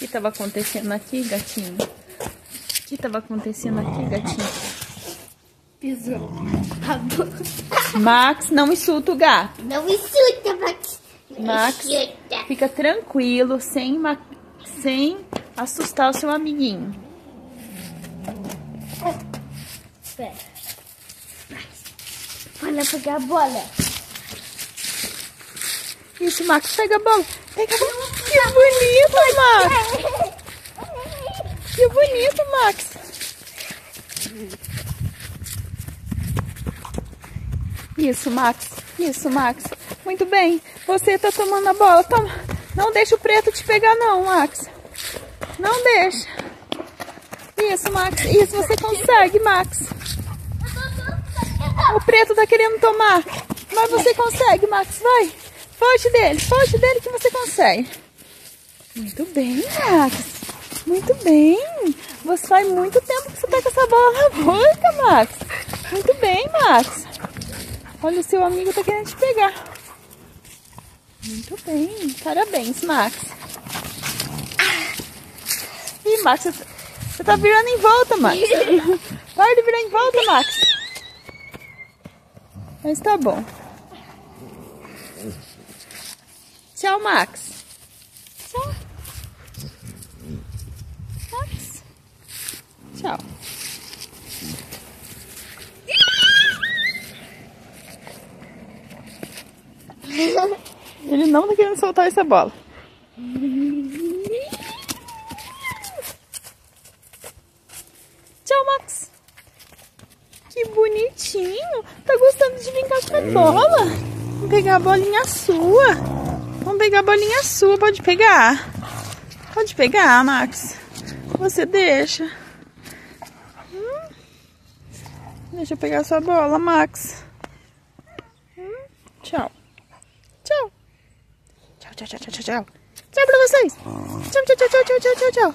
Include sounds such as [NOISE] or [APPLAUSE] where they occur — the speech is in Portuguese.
que estava acontecendo aqui, gatinho? O que estava acontecendo aqui, gatinho? Pisou. Max, não insulta o gato. Não insulta, Max. Não Max, insulta. fica tranquilo, sem, ma- sem assustar o seu amiguinho. Espera. Olha pegar a bola. Isso, Max, pega a bola. Pega a bola. Que bonito, Max. Que bonito, Max. Isso, Max. Isso, Max. Muito bem. Você tá tomando a bola. Toma. Não deixa o preto te pegar, não, Max. Não deixa. Isso, Max. Isso, você consegue, Max. O preto tá querendo tomar. Mas você consegue, Max. Vai. Foge dele. Foge dele que você consegue. Muito bem, Max. Muito bem. Você faz muito tempo que você tá com essa bola na boca, Max. Muito bem, Max. Olha, o seu amigo tá querendo te pegar. Muito bem. Parabéns, Max. Ih, Max, você- você tá virando em volta, Max. [LAUGHS] Para de virar em volta, Max. Mas tá bom. Tchau, Max. Tchau. Max. Tchau. Ele não tá querendo soltar essa bola. Tchau, Max. Que bonitinho. Tá gostando de brincar com a bola? Vamos pegar a bolinha sua. Vamos pegar a bolinha sua. Pode pegar? Pode pegar, Max. Você deixa. Hum? Deixa eu pegar sua bola, Max. Hum? Tchau. Tchau. Tchau, tchau, tchau, tchau, tchau. Tchau pra vocês. Tchau, tchau, tchau, tchau, tchau, tchau, tchau.